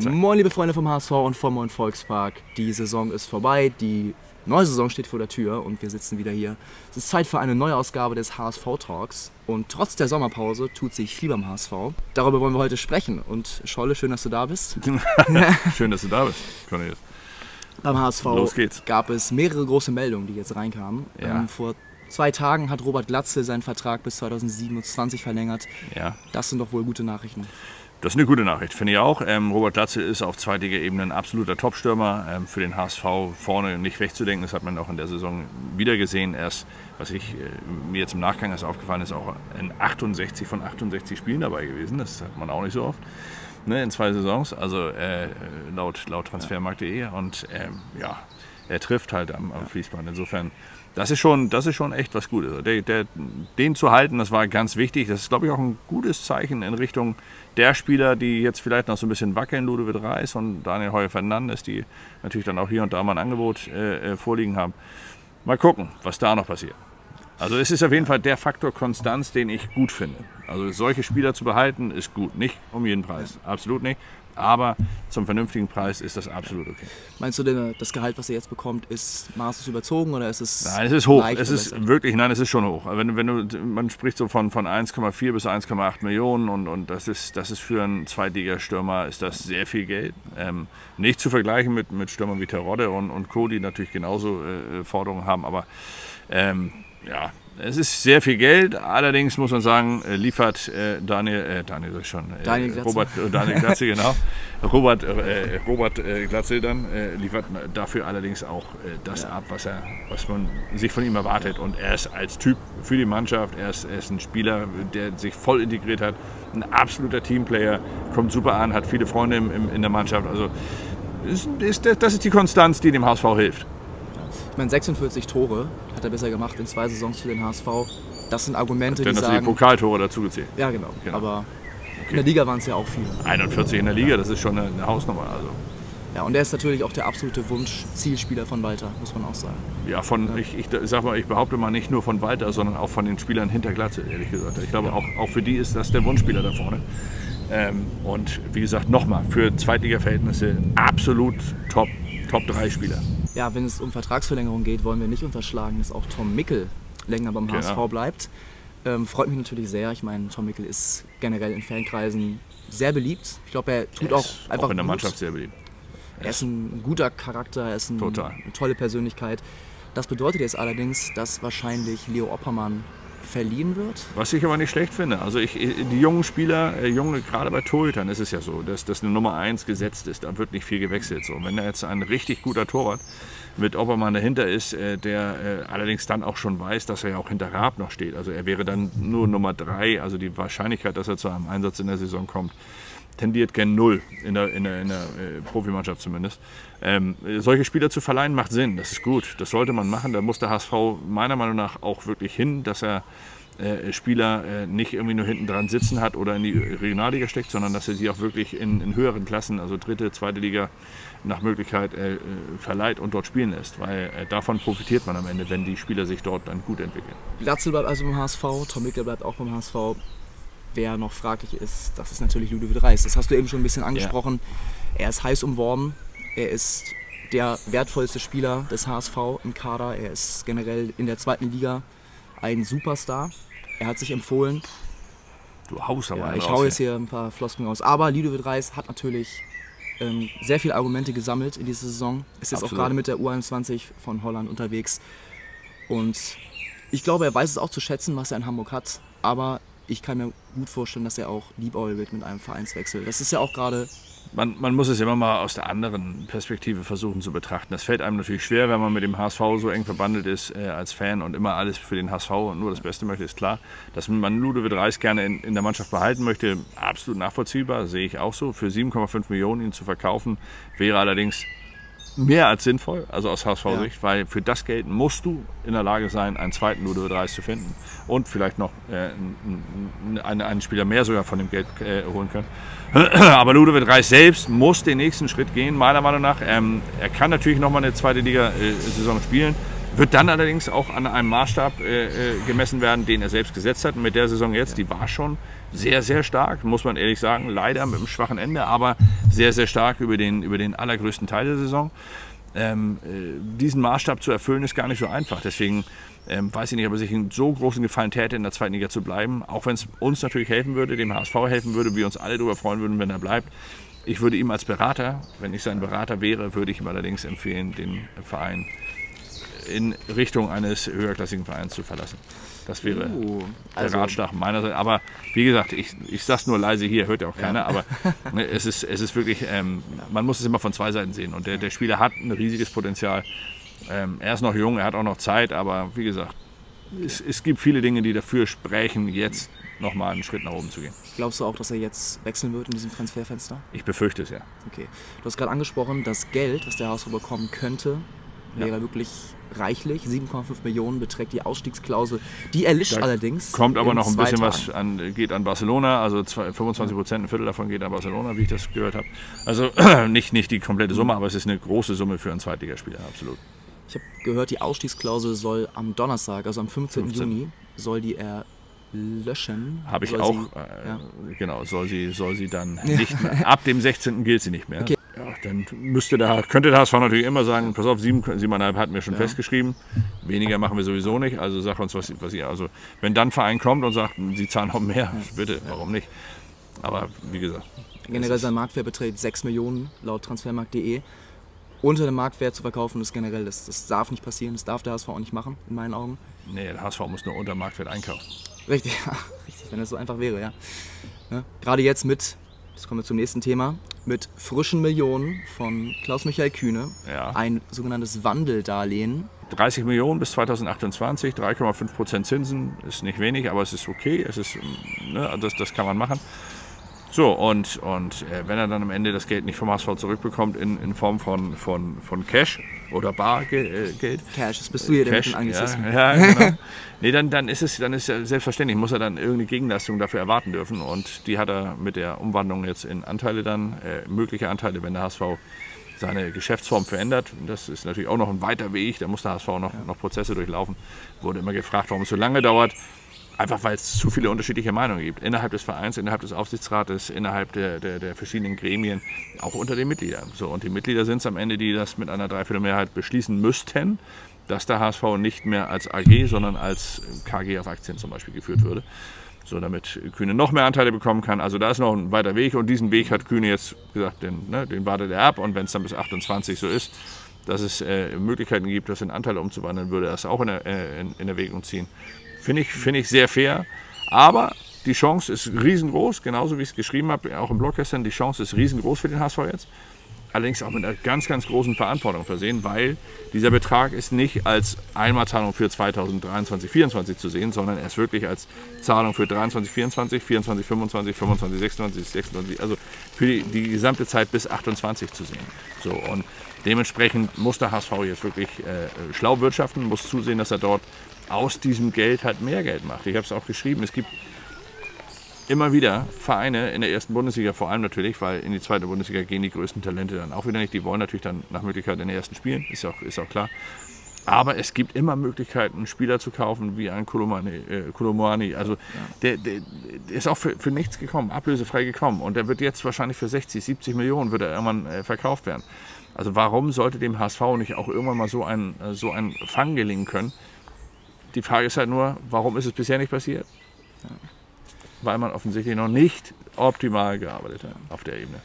zack. Moin, liebe Freunde vom HSV und vom Moin Volkspark. Die Saison ist vorbei, die neue Saison steht vor der Tür und wir sitzen wieder hier. Es ist Zeit für eine neue Ausgabe des HSV Talks. Und trotz der Sommerpause tut sich viel beim HSV. Darüber wollen wir heute sprechen. Und Scholle, schön, dass du da bist. Schön, dass du da bist, Cornelius. Beim HSV Los geht's. gab es mehrere große Meldungen, die jetzt reinkamen. Ja. Ähm, vor zwei Tagen hat Robert Glatze seinen Vertrag bis 2027 verlängert. Ja, Das sind doch wohl gute Nachrichten. Das ist eine gute Nachricht, finde ich auch. Ähm, Robert Glatze ist auf zweitiger Ebene ein absoluter Topstürmer. Ähm, für den HSV vorne nicht wegzudenken. Das hat man auch in der Saison wieder gesehen. Erst, was ich, äh, mir jetzt im Nachgang erst aufgefallen ist, auch in 68 von 68 Spielen dabei gewesen. Das hat man auch nicht so oft. Ne, in zwei Saisons, also äh, laut, laut transfermarkt.de. Und ähm, ja, er trifft halt am, am Fließband. Insofern, das ist schon, das ist schon echt was Gutes. Also Der, der, den zu halten, das war ganz wichtig. Das ist, glaube ich, auch ein gutes Zeichen in Richtung der Spieler, die jetzt vielleicht noch so ein bisschen wackeln, Ludovic Reis und Daniel Heuer Fernandes, die natürlich dann auch hier und da mal ein Angebot äh, äh, vorliegen haben. Mal gucken, was da noch passiert. Also es ist auf jeden Fall der Faktor Konstanz, den ich gut finde. Also solche Spieler zu behalten, ist gut. Nicht um jeden Preis, absolut nicht. Aber zum vernünftigen Preis ist das absolut okay. Meinst du denn, das Gehalt, was er jetzt bekommt, ist maßlos überzogen oder ist es. Nein, es ist hoch. Es ist wirklich, nein, es ist schon hoch. Wenn, wenn du, man spricht so von, von 1,4 bis 1,8 Millionen und, und das, ist, das ist für einen Zweitligastürmer ist das sehr viel Geld. Ähm, nicht zu vergleichen mit, mit Stürmern wie Terodde und, und Co., die natürlich genauso äh, Forderungen haben, aber ähm, ja, es ist sehr viel Geld. Allerdings muss man sagen, äh, liefert äh, Daniel, äh, Daniel schon, äh, Daniel Glatze. Robert, äh, Daniel Glatze, genau. Robert, äh, Robert Glatze dann liefert dafür allerdings auch das ab, was, er, was man sich von ihm erwartet. Und er ist als Typ für die Mannschaft, er ist, er ist ein Spieler, der sich voll integriert hat, ein absoluter Teamplayer, kommt super an, hat viele Freunde im, im, in der Mannschaft. Also ist, ist, das ist die Konstanz, die dem HSV hilft. Ich meine, 46 Tore hat er bisher gemacht in zwei Saisons für den HSV. Das sind Argumente, Denn die das sind die sagen. Pokaltore dazugezählt. Ja, genau. Genau. Aber in der Liga waren es ja auch viele. 41 in der Liga, das ist schon eine, eine Hausnummer. Also. Ja, und er ist natürlich auch der absolute Wunsch-Zielspieler von Walter, muss man auch sagen. Ja, von, Ich, ich sag mal, ich behaupte mal nicht nur von Walter, sondern auch von den Spielern hinter Glatze, ehrlich gesagt. Ich glaube, auch, auch für die ist das der Wunschspieler da vorne. Ähm, und wie gesagt, nochmal, für Zweitliga-Verhältnisse absolut Top, Top 3 Spieler. Ja, wenn es um Vertragsverlängerung geht, wollen wir nicht unterschlagen, dass auch Tom Mickel länger beim Genau. HSV bleibt. Ähm, freut mich natürlich sehr. Ich meine, Tom Mickel ist generell in Fankreisen sehr beliebt. Ich glaube, er tut Er auch ist einfach auch in der gut. Mannschaft sehr beliebt. Er ist ein guter Charakter, er ist ein, eine tolle Persönlichkeit. Das bedeutet jetzt allerdings, dass wahrscheinlich Leo Oppermann verliehen wird. Was ich aber nicht schlecht finde. Also ich, die jungen Spieler, äh, junge, gerade bei Torhütern ist es ja so, dass das eine Nummer 1 gesetzt ist. Da wird nicht viel gewechselt. So. Wenn da jetzt ein richtig guter Torwart mit Oppermann dahinter ist, äh, der äh, allerdings dann auch schon weiß, dass er ja auch hinter Raab noch steht. Also er wäre dann nur Nummer 3. Also die Wahrscheinlichkeit, dass er zu einem Einsatz in der Saison kommt, tendiert gen Null, in der, in der, in der äh, Profimannschaft zumindest. Ähm, äh, solche Spieler zu verleihen macht Sinn, das ist gut, das sollte man machen. Da muss der HSV meiner Meinung nach auch wirklich hin, dass er Spieler äh, nicht irgendwie nur hinten dran sitzen hat oder in die Regionalliga steckt, sondern dass er sie auch wirklich in, in höheren Klassen, also dritte, zweite Liga, nach Möglichkeit äh, äh, verleiht und dort spielen lässt. Weil äh, davon profitiert man am Ende, wenn die Spieler sich dort dann gut entwickeln. Glatzel bleibt also beim HSV, Tom Mickel bleibt auch beim HSV. Wer noch fraglich ist, das ist natürlich Ludovic Reis. Das hast du eben schon ein bisschen angesprochen. Er ist heiß umworben. Er ist der wertvollste Spieler des HSV im Kader. Er ist generell in der zweiten Liga ein Superstar. Er hat sich empfohlen. Du haust aber Ja, ich hau jetzt hier ein paar Floskeln raus. Aber Ludovic Reis hat natürlich ähm, sehr viele Argumente gesammelt in dieser Saison. Ist jetzt auch Absolut. gerade mit der U21 von Holland unterwegs. Und ich glaube, er weiß es auch zu schätzen, was er in Hamburg hat. Aber ich kann mir gut vorstellen, dass er auch liebäugelt mit einem Vereinswechsel. Das ist ja auch gerade Man, man muss es immer mal aus der anderen Perspektive versuchen zu betrachten. Das fällt einem natürlich schwer, wenn man mit dem HSV so eng verbandelt ist äh, als Fan und immer alles für den HSV und nur das Beste möchte, ist klar. Dass man Ludovic Reis gerne in, in der Mannschaft behalten möchte, absolut nachvollziehbar, sehe ich auch so. Für 7,5 Millionen ihn zu verkaufen, wäre allerdings mehr als sinnvoll, also aus HSV-Sicht, weil für das Geld musst du in der Lage sein, einen zweiten Ludovic Reis zu finden und vielleicht noch äh, einen, einen, Spieler mehr sogar von dem Geld äh, holen können. Aber Ludovic Reis selbst muss den nächsten Schritt gehen, meiner Meinung nach. Ähm, er kann natürlich noch mal eine zweite Liga-Saison spielen. Wird dann allerdings auch an einem Maßstab äh, äh, gemessen werden, den er selbst gesetzt hat. Und mit der Saison jetzt, die war schon sehr, sehr stark, muss man ehrlich sagen. Leider mit einem schwachen Ende, aber sehr, sehr stark über den, über den allergrößten Teil der Saison. Ähm, äh, diesen Maßstab zu erfüllen, ist gar nicht so einfach. Deswegen ähm, weiß ich nicht, ob er sich einen so großen Gefallen täte, in der zweiten Liga zu bleiben. Auch wenn es uns natürlich helfen würde, dem HSV helfen würde, wir uns alle darüber freuen würden, wenn er bleibt. Ich würde ihm als Berater, wenn ich sein Berater wäre, würde ich ihm allerdings empfehlen, den Verein in Richtung eines höherklassigen Vereins zu verlassen. Das wäre uh, also der Ratschlag meinerseits. Aber wie gesagt, ich, ich sage es nur leise hier, hört ja auch keiner. Ja. Aber ne, es, ist, es ist wirklich, ähm, man muss es immer von zwei Seiten sehen. Und der, der Spieler hat ein riesiges Potenzial. Ähm, er ist noch jung, er hat auch noch Zeit. Aber wie gesagt, es, es gibt viele Dinge, die dafür sprechen, jetzt nochmal einen Schritt nach oben zu gehen. Glaubst du auch, dass er jetzt wechseln wird in diesem Transferfenster? Ich befürchte es ja. Okay. Du hast gerade angesprochen, das Geld, was der HSV bekommen könnte, wäre ja. wirklich reichlich. 7,5 Millionen beträgt die Ausstiegsklausel. Die erlischt da allerdings. Kommt aber noch ein bisschen was an, geht an Barcelona. Also 25 Prozent, ein Viertel davon geht an Barcelona, wie ich das gehört habe. Also nicht, nicht die komplette Summe, aber es ist eine große Summe für einen Zweitligaspieler, absolut. Ich habe gehört, die Ausstiegsklausel soll am Donnerstag, also am 15. 15. Juni, soll die erlöschen. Habe ich auch, sie, äh, ja. genau, soll sie, soll sie dann nicht mehr, ab dem 16. gilt sie nicht mehr. Okay ja, dann müsste der, könnte der HSV natürlich immer sagen, pass auf, sieben, siebeneinhalb hatten wir schon ja. festgeschrieben, weniger machen wir sowieso nicht, also sag uns, was, was ihr, also wenn dann ein Verein kommt und sagt, sie zahlen noch mehr, bitte, warum nicht? Aber wie gesagt. Generell sein Marktwert beträgt 6 Millionen laut transfermarkt.de. Unter dem Marktwert zu verkaufen ist generell, das, das darf nicht passieren, das darf der HSV auch nicht machen, in meinen Augen. Nee, der HSV muss nur unter dem Marktwert einkaufen. Richtig, ja, richtig, wenn das so einfach wäre, ja. ja. Gerade jetzt mit Jetzt kommen wir zum nächsten Thema, mit frischen Millionen von Klaus-Michael Kühne, ja. ein sogenanntes Wandeldarlehen. 30 Millionen bis 2028, 3,5 Prozent Zinsen, ist nicht wenig, aber es ist okay, es ist, ne, das, das kann man machen. So, und, und äh, wenn er dann am Ende das Geld nicht vom HSV zurückbekommt in, in Form von, von, von Cash oder Bargeld. Äh, Cash, das bist du hier, der Cash, mit den ja, ja, genau. nee, dann, dann ist es dann ist ja selbstverständlich, muss er dann irgendeine Gegenleistung dafür erwarten dürfen. Und die hat er mit der Umwandlung jetzt in Anteile dann, äh, mögliche Anteile, wenn der HSV seine Geschäftsform verändert. Das ist natürlich auch noch ein weiter Weg, da muss der HSV noch, ja. noch Prozesse durchlaufen. Wurde immer gefragt, warum es so lange dauert. Einfach weil es zu viele unterschiedliche Meinungen gibt. Innerhalb des Vereins, innerhalb des Aufsichtsrates, innerhalb der, der, der verschiedenen Gremien, auch unter den Mitgliedern. So, und die Mitglieder sind es am Ende, die das mit einer Dreiviertelmehrheit beschließen müssten, dass der HSV nicht mehr als AG, sondern als KG auf Aktien zum Beispiel geführt würde. So, damit Kühne noch mehr Anteile bekommen kann. Also da ist noch ein weiter Weg und diesen Weg hat Kühne jetzt gesagt, den, ne, den wartet er ab und wenn es dann bis 28 so ist, dass es äh, Möglichkeiten gibt, das in Anteile umzuwandeln, würde er es auch in, äh, in, in Erwägung ziehen. Finde ich, find ich sehr fair. Aber die Chance ist riesengroß, genauso wie ich es geschrieben habe, auch im Blog gestern, die Chance ist riesengroß für den HSV jetzt. Allerdings auch mit einer ganz, ganz großen Verantwortung versehen, weil dieser Betrag ist nicht als Einmalzahlung für 2023, 2024 zu sehen, sondern er ist wirklich als Zahlung für 23, 24, 24, 25, 25, 26, 26, also für die, die gesamte Zeit bis 28 zu sehen. So, und dementsprechend muss der HSV jetzt wirklich äh, schlau wirtschaften, muss zusehen, dass er dort aus diesem Geld halt mehr Geld macht. Ich habe es auch geschrieben, es gibt immer wieder Vereine in der ersten Bundesliga, vor allem natürlich, weil in die zweite Bundesliga gehen die größten Talente dann auch wieder nicht. Die wollen natürlich dann nach Möglichkeit in den ersten spielen, ist auch, ist auch klar. Aber es gibt immer Möglichkeiten, Spieler zu kaufen, wie ein Kolomani. Äh, Kolomani. Also der, der, ist auch für, für nichts gekommen, ablösefrei gekommen. Und der wird jetzt wahrscheinlich für 60, 70 Millionen wird er irgendwann äh, verkauft werden. Also warum sollte dem HSV nicht auch irgendwann mal so ein, äh, so ein Fang gelingen können? Die Frage ist halt nur, warum ist es bisher nicht passiert? Ja. Weil man offensichtlich noch nicht optimal gearbeitet hat auf der Ebene.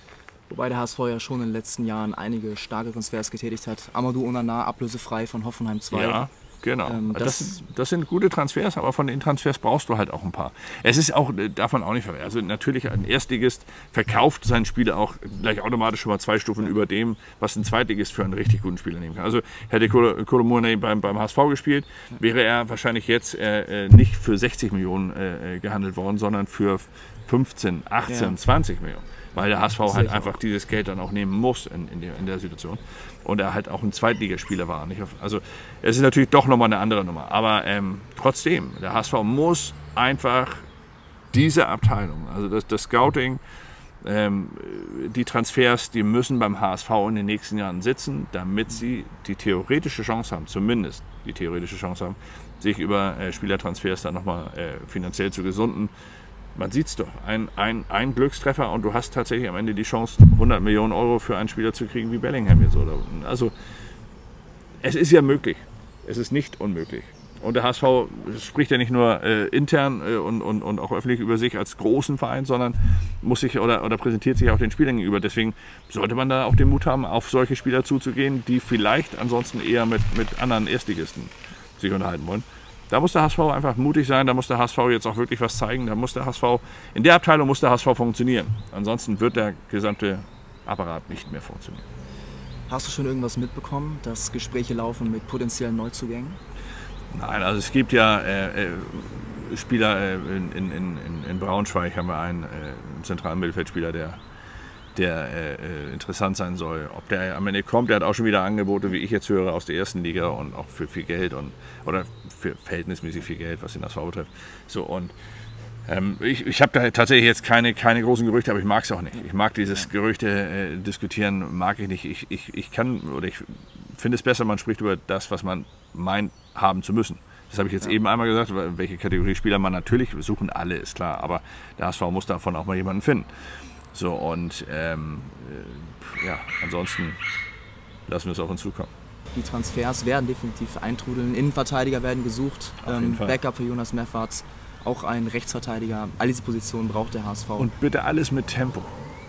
Wobei der HSV ja schon in den letzten Jahren einige starke Transfers getätigt hat. Amadou Onana ablösefrei von Hoffenheim 2. Ja. Genau. Ähm, das, das, das, sind gute Transfers, aber von den Transfers brauchst du halt auch ein paar. Es ist auch, äh, davon auch nicht verwehrt. Also natürlich, ein Erstligist verkauft seinen Spieler auch gleich automatisch schon mal zwei Stufen über dem, was ein Zweitligist für einen richtig guten Spieler nehmen kann. Also hätte Kolomone beim, beim HSV gespielt, wäre er wahrscheinlich jetzt äh, äh nicht für 60 Millionen äh, äh, gehandelt worden, sondern für 15, 18, ja. 20 Millionen weil der HSV halt einfach dieses Geld dann auch nehmen muss in, in, der, in der Situation. Und er halt auch ein Zweitligaspieler war. Nicht? Also es ist natürlich doch nochmal eine andere Nummer. Aber ähm, trotzdem, der HSV muss einfach diese Abteilung, also das, das Scouting, ähm, die Transfers, die müssen beim HSV in den nächsten Jahren sitzen, damit sie die theoretische Chance haben, zumindest die theoretische Chance haben, sich über äh, Spielertransfers dann nochmal äh, finanziell zu gesunden. Man sieht es doch, ein, ein, ein Glückstreffer und du hast tatsächlich am Ende die Chance, 100 Millionen Euro für einen Spieler zu kriegen wie Bellingham jetzt. Oder, also es ist ja möglich, es ist nicht unmöglich. Und der HSV spricht ja nicht nur äh, intern äh, und, und, und auch öffentlich über sich als großen Verein, sondern muss sich oder, oder präsentiert sich auch den Spielern gegenüber. Deswegen sollte man da auch den Mut haben, auf solche Spieler zuzugehen, die vielleicht ansonsten eher mit, mit anderen Erstligisten sich unterhalten wollen. Da muss der HSV einfach mutig sein, da muss der HSV jetzt auch wirklich was zeigen, da muss der HSV, in der Abteilung muss der HSV funktionieren. Ansonsten wird der gesamte Apparat nicht mehr funktionieren. Hast du schon irgendwas mitbekommen, dass Gespräche laufen mit potenziellen Neuzugängen? Nein, also es gibt ja äh, äh Spieler äh, in, in, in, in, Braunschweig haben wir einen, äh, einen zentralen Mittelfeldspieler, der, der äh, äh, interessant sein soll. Ob der am Ende kommt, der hat auch schon wieder Angebote, wie ich jetzt höre, aus der ersten Liga und auch für viel Geld und oder für verhältnismäßig viel Geld, was den ASV betrifft. So und ähm, ich, ich habe da tatsächlich jetzt keine, keine großen Gerüchte, aber ich mag es auch nicht. Ich mag dieses Gerüchte äh, diskutieren, mag ich nicht. Ich, ich, ich kann oder ich finde es besser, man spricht über das, was man meint haben zu müssen. Das habe ich jetzt ja. eben einmal gesagt, welche Kategorie Spieler man natürlich, suchen alle, ist klar, aber der HSV muss davon auch mal jemanden finden. So und ähm, äh, ja, ansonsten lassen wir es auf uns zukommen. Die Transfers werden definitiv eintrudeln. Innenverteidiger werden gesucht. Ähm, Backup für Jonas Mefferts. Auch ein Rechtsverteidiger. All diese Positionen braucht der HSV. Und bitte alles mit Tempo.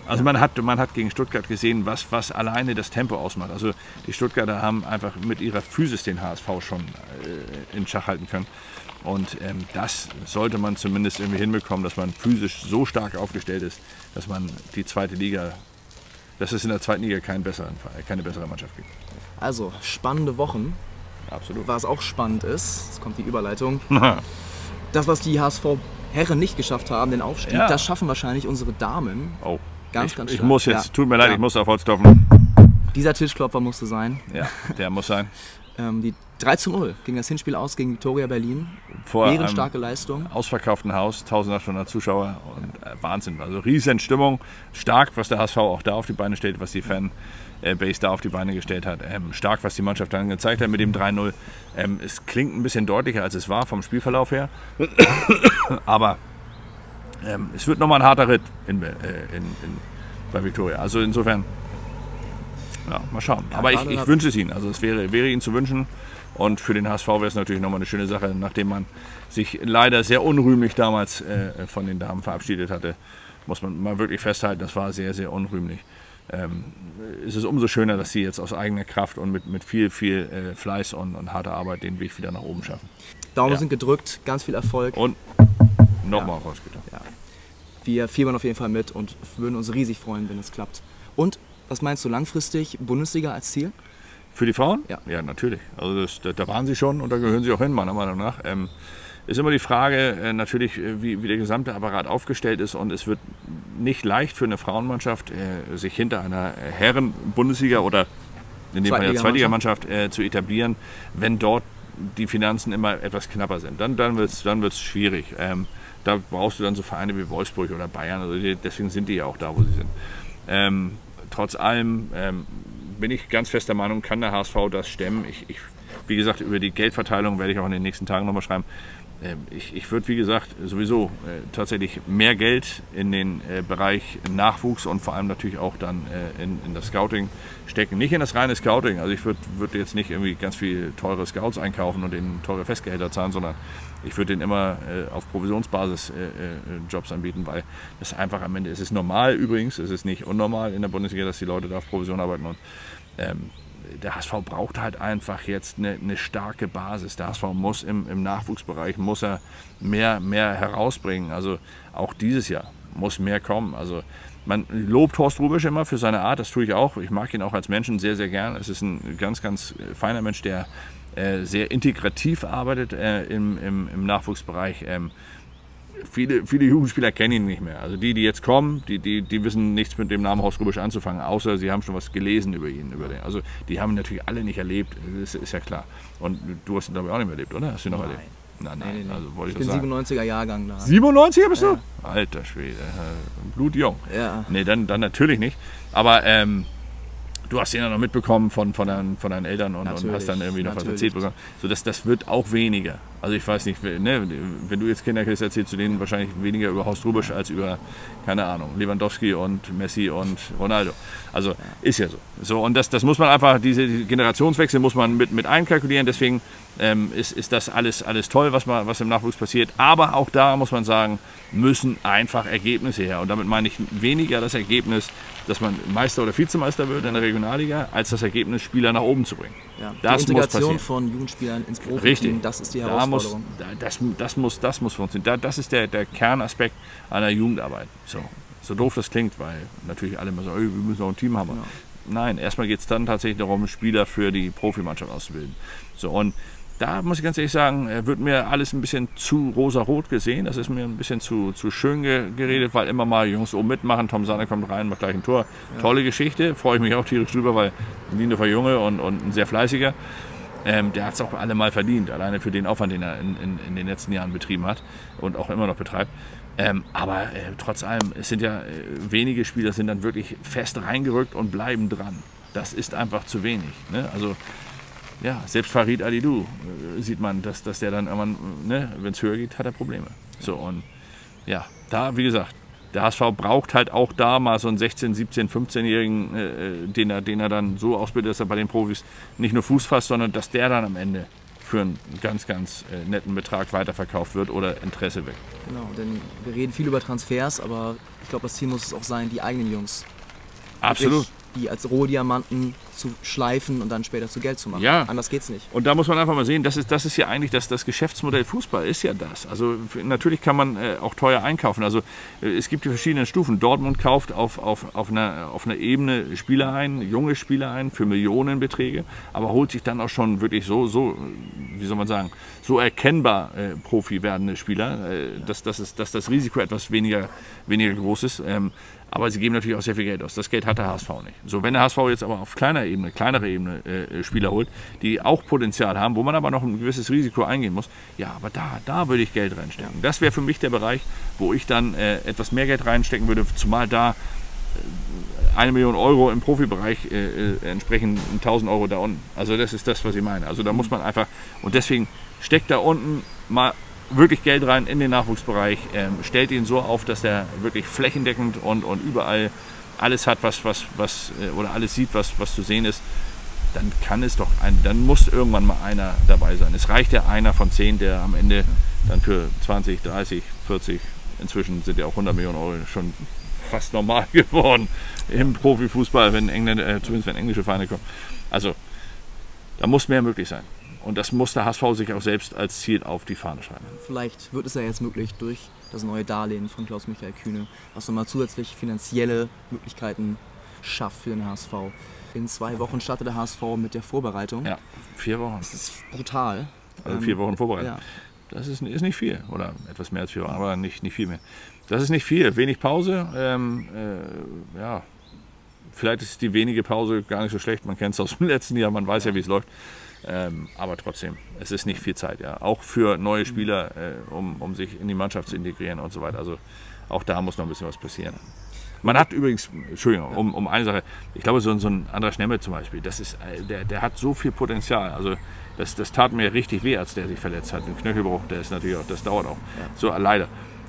Also man hat, man hat gegen Stuttgart gesehen, was, was alleine das Tempo ausmacht. Also die Stuttgarter haben einfach mit ihrer Physis den HSV schon äh, in Schach halten können. Und ähm, das sollte man zumindest irgendwie hinbekommen, dass man physisch so stark aufgestellt ist, dass man die zweite Liga, dass es in der zweiten Liga keinen besseren, keine bessere Mannschaft gibt. Also spannende Wochen. Absolut. Was auch spannend ist, jetzt kommt die Überleitung. das, was die HSV Herren nicht geschafft haben, den Aufstieg, ja. das schaffen wahrscheinlich unsere Damen. Oh. Ganz, ich, ganz stark. Ich muss jetzt, ja. tut mir leid, ja. ich muss auf Holz klopfen. Dieser Tischklopfer musste sein. Ja, der muss sein. ähm, die 3 zu 0 ging das Hinspiel aus gegen Victoria Berlin. Vor Bärenstarke Leistung. Ausverkauften Haus, 1800 Zuschauer und äh, Wahnsinn. Also riesen Stimmung. Stark, was der HSV auch da auf die Beine stellt, was die Fan Base da auf die Beine gestellt hat. Ähm, stark, was die Mannschaft dann gezeigt hat mit dem 3-0. Ähm, es klingt ein bisschen deutlicher, als es war vom Spielverlauf her. Aber ähm, es wird nochmal ein harter Ritt in, äh, in, in, bei Victoria. Also insofern, ja, mal schauen. Aber ich, ich wünsche es ihnen. Also es wäre, wäre ihnen zu wünschen. Und für den HSV wäre es natürlich nochmal eine schöne Sache, nachdem man sich leider sehr unrühmlich damals äh, von den Damen verabschiedet hatte. Muss man mal wirklich festhalten, das war sehr, sehr unrühmlich. Ähm, ist es umso schöner, dass sie jetzt aus eigener Kraft und mit, mit viel, viel äh, Fleiß und, und harter Arbeit den Weg wieder nach oben schaffen. Daumen ja. sind gedrückt, ganz viel Erfolg. Und nochmal ja. rausgetan. Ja. Wir fiebern auf jeden Fall mit und würden uns riesig freuen, wenn es klappt. Und was meinst du langfristig Bundesliga als Ziel? Für die Frauen? Ja. Ja, natürlich. Also das, da, da, waren sie schon und da gehören sie auch hin, meiner Meinung nach. Ähm, ist immer die Frage äh, natürlich, äh, wie, wie, der gesamte Apparat aufgestellt ist und es wird nicht leicht für eine Frauenmannschaft, äh, sich hinter einer Herren-Bundesliga oder in dem Fall der Zweitligamannschaft äh, zu etablieren, wenn dort die Finanzen immer etwas knapper sind. Dann, dann wird es dann wird's schwierig. Ähm, da brauchst du dann so Vereine wie Wolfsburg oder Bayern. Also die, deswegen sind die ja auch da, wo sie sind. Ähm, trotz allem ähm, bin ich ganz fest der Meinung, kann der HSV das stemmen. Ich, ich, wie gesagt, über die Geldverteilung werde ich auch in den nächsten Tagen nochmal schreiben. Ähm, ich, ich würde, wie gesagt, sowieso äh, tatsächlich mehr Geld in den äh, Bereich Nachwuchs und vor allem natürlich auch dann äh, in, in, das Scouting stecken. Nicht in das reine Scouting. Also ich würde würd jetzt nicht irgendwie ganz viel teure Scouts einkaufen und denen teure Festgehälter zahlen, sondern ich würde denen immer auf Provisionsbasis Jobs anbieten, weil das einfach am Ende, es ist normal übrigens, es ist nicht unnormal in der Bundesliga, dass die Leute da auf Provision arbeiten und ähm, der HSV braucht halt einfach jetzt eine, eine starke Basis. Der HSV muss im, im, Nachwuchsbereich muss er mehr, mehr herausbringen. Also auch dieses Jahr muss mehr kommen. Also man lobt Horst Rubisch immer für seine Art, das tue ich auch. Ich mag ihn auch als Menschen sehr, sehr gern. Es ist ein ganz, ganz feiner Mensch, der äh, sehr integrativ arbeitet äh, im, im, im, Nachwuchsbereich. Ähm, viele, viele Jugendspieler kennen ihn nicht mehr. Also die, die jetzt kommen, die, die, die wissen nichts mit dem Namen Horst Rubisch anzufangen, außer sie haben schon was gelesen über ihn. Über den. Also die haben ihn natürlich alle nicht erlebt, das ist, ist ja klar. Und du hast ihn, glaube ich, auch nicht mehr erlebt, oder? Hast du ihn noch Nein. erlebt? Nein, nein, nee, nee. also wollte ich ich, bin nur sagen. 97er Jahrgang da. 97er bist Ja. du? Alter Schwede, äh, blutjung. Ja. Nee, dann, dann natürlich nicht. Aber ähm, du hast den ja noch mitbekommen von, von, deinen, von deinen Eltern und, und hast dann irgendwie noch was erzählt bekommen. So, das, das wird auch weniger. Also ich weiß nicht, ne, wenn du jetzt Kinder kriegst, erzählst du denen wahrscheinlich weniger über Horst Rubisch als über, keine Ahnung, Lewandowski und Messi und Ronaldo. Also ist ja so. So, und das, das muss man einfach, diese Generationswechsel muss man mit, mit einkalkulieren. Deswegen ähm, ist, ist das alles, alles toll, was, man, was im Nachwuchs passiert. Aber auch da muss man sagen, müssen einfach Ergebnisse her. Und damit meine ich weniger das Ergebnis, dass man Meister oder Vizemeister wird in der Regionalliga, als das Ergebnis, Spieler nach oben zu bringen. Ja. Das die muss Integration von Jugendspielern ins Profiteam, Richtig. das ist die Da muss, Herausforderung. da- das, das, muss, das muss funktionieren. Da, das ist der, der Kernaspekt einer Jugendarbeit. So, so doof das klingt, weil natürlich alle immer sagen, "Ey, wir müssen auch ein Team haben. Genau. Nein, erstmal geht es dann tatsächlich darum, Spieler für die Profimannschaft auszubilden. So, und da muss ich ganz ehrlich sagen, äh, wird mir alles ein bisschen zu rosa-rot gesehen. Das ist mir ein bisschen zu, zu schön ge geredet, weil immer mal Jungs oben mitmachen. Tom Sanner kommt rein, macht gleich ein Tor. Tolle Geschichte, freue ich mich auch tierisch drüber, weil Niendorfer Junge und, und ein sehr fleißiger. Ähm, der hat es auch alle mal verdient, alleine für den Aufwand, den er in, in, in den letzten Jahren betrieben hat und auch immer noch betreibt. Ähm, aber äh, trotz allem, es sind ja äh, wenige Spieler sind dann wirklich fest reingerückt und bleiben dran. Das ist einfach zu wenig. Ne? Also ja, selbst Farid Alidou äh, sieht man, dass, dass der dann irgendwann, ne, wenn es höher geht, hat er Probleme. So und ja, da, wie gesagt, der HSV braucht halt auch da mal so einen 16-, 17-, 15-Jährigen, äh, den, er, den er dann so ausbildet, dass er bei den Profis nicht nur Fuß fasst, sondern dass der dann am Ende für einen ganz, ganz äh, netten Betrag weiterverkauft wird oder Interesse weckt. Genau, denn wir reden viel über Transfers, aber ich glaube, das Ziel muss es auch sein, die eigenen Jungs Absolut. Die als Rohdiamanten zu schleifen und dann später zu Geld zu machen. Ja. Anders geht's nicht. Und da muss man einfach mal sehen, das ist, das ist ja eigentlich das, das Geschäftsmodell Fußball, ist ja das. Also natürlich kann man äh, auch teuer einkaufen. Also äh, es gibt die verschiedenen Stufen. Dortmund kauft auf, auf, auf, einer, auf einer Ebene Spieler ein, junge Spieler ein für Millionenbeträge, aber holt sich dann auch schon wirklich so, so wie soll man sagen, so erkennbar äh, Profi werdende Spieler, äh, dass, dass, es, dass das Risiko etwas weniger, weniger groß ist. Ähm, aber sie geben natürlich auch sehr viel Geld aus. Das Geld hat der HSV nicht. So, wenn der HSV jetzt aber auf kleiner Ebene, kleinere Ebene äh, Spieler holt, die auch Potenzial haben, wo man aber noch ein gewisses Risiko eingehen muss, ja, aber da, da würde ich Geld reinstecken. Das wäre für mich der Bereich, wo ich dann äh, etwas mehr Geld reinstecken würde, zumal da äh, eine Million Euro im Profibereich äh, äh, entsprechen 1000 Euro da unten. Also das ist das, was ich meine. Also da muss man einfach, und deswegen steckt da unten mal wirklich Geld rein in den Nachwuchsbereich, ähm, stellt ihn so auf, dass er wirklich flächendeckend und, und überall alles hat, was, was, was, äh, oder alles sieht, was, was zu sehen ist, dann kann es doch ein, dann muss irgendwann mal einer dabei sein. Es reicht ja einer von zehn, der am Ende dann für 20, 30, 40, inzwischen sind ja auch 100 Millionen Euro schon fast normal geworden im Profifußball, wenn Engländer, äh, zumindest wenn englische Vereine kommen. Also da muss mehr möglich sein. Und das muss der HSV sich auch selbst als Ziel auf die Fahne schreiben. Vielleicht wird es ja jetzt möglich durch das neue Darlehen von Klaus-Michael Kühne, was nochmal zusätzlich finanzielle Möglichkeiten schafft für den HSV. In zwei Wochen startet der HSV mit der Vorbereitung. Ja, vier Wochen. Das ist brutal. Also Ähm, vier Wochen vorbereitet. Ja. Das ist, ist nicht viel. Oder etwas mehr als vier Wochen, aber nicht, nicht viel mehr. Das ist nicht viel. Wenig Pause. Ähm, äh, ja, vielleicht ist die wenige Pause gar nicht so schlecht. Man kennt es aus dem letzten Jahr, man weiß ja, wie es läuft. Ähm, aber trotzdem, es ist nicht viel Zeit. Ja. Auch für neue Spieler, äh, um, um sich in die Mannschaft zu integrieren und so weiter. Also auch da muss noch ein bisschen was passieren. Man hat übrigens, Entschuldigung, um, um eine Sache, ich glaube, so, ein- so ein anderer Schnemme zum Beispiel, das ist, äh, der, der hat so viel Potenzial. Also das, das tat mir richtig weh, als der sich verletzt hat. Ein Knöchelbruch, der ist natürlich auch, das dauert auch. So, leider.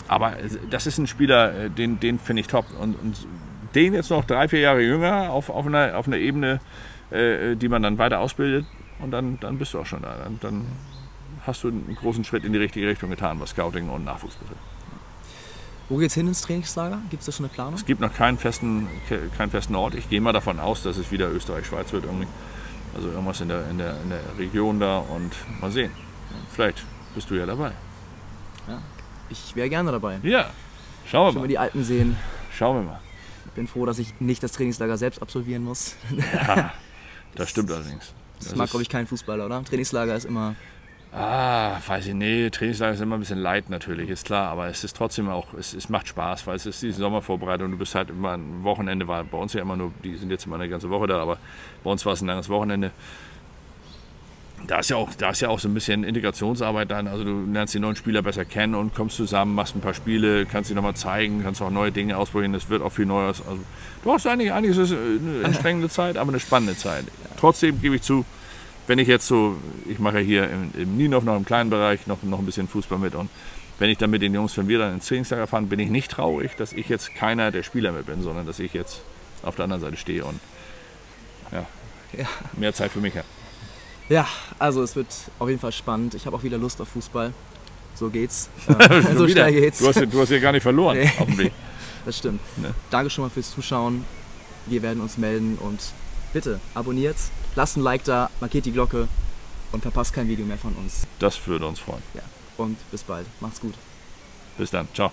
Aber äh, das ist ein Spieler, äh, den, den finde ich top. Und, und den jetzt noch drei, vier Jahre jünger auf, auf, einer, auf einer Ebene, die man dann weiter ausbildet, und dann, dann bist du auch schon da. Dann, dann hast du einen großen Schritt in die richtige Richtung getan, was Scouting und Nachwuchs betrifft. Wo geht's hin ins Trainingslager? Gibt es da schon eine Planung? Es gibt noch keinen festen, ke- keinen festen Ort. Ich gehe mal davon aus, dass es wieder Österreich-Schweiz wird irgendwie. Also irgendwas in der, in, der, in der Region da und mal sehen. Vielleicht bist du ja dabei. Ich wäre gerne dabei. Ja, schauen wir Schon mal mal. die Alpen sehen. Schauen wir mal. Bin froh, dass ich nicht das Trainingslager selbst absolvieren muss. Das stimmt allerdings. Das mag, glaube ich, kein Fußballer, oder? Trainingslager ist immer. Ah, weiß ich, nee, Trainingslager ist immer ein bisschen leid natürlich, ist klar, aber es ist trotzdem auch, es, es macht Spaß, weil es ist die Sommervorbereitung, du bist halt immer ein Wochenende, war bei uns ja immer nur, die sind jetzt immer eine ganze Woche da, aber bei uns war es ein langes Wochenende. Da ist ja auch, da ist ja auch so ein bisschen Integrationsarbeit dann. Also du lernst die neuen Spieler besser kennen und kommst zusammen, machst ein paar Spiele, kannst sie nochmal zeigen, kannst auch neue Dinge ausprobieren. Es wird auch viel Neues. Also du hast eigentlich, eigentlich ist es eine anstrengende Zeit, aber eine spannende Zeit. Trotzdem gebe ich zu, wenn ich jetzt so, ich mache hier im, im Nienhof noch im kleinen Bereich noch, noch ein bisschen Fußball mit und wenn ich dann mit den Jungs, wenn wir dann ins Trainingslager fahren, bin ich nicht traurig, dass ich jetzt keiner der Spieler mehr bin, sondern dass ich jetzt auf der anderen Seite stehe und ja, ja. mehr Zeit für mich habe. Ja, also es wird auf jeden Fall spannend. Ich habe auch wieder Lust auf Fußball. So geht's. Äh, so schnell geht's. Du hast, du hast ja gar nicht verloren nee. auf dem Weg. Das stimmt. Ne? Danke schon mal fürs Zuschauen. Wir werden uns melden und bitte abonniert, lasst ein Like da, markiert die Glocke und verpasst kein Video mehr von uns. Das würde uns freuen. Ja. Und bis bald. Macht's gut. Bis dann. Ciao.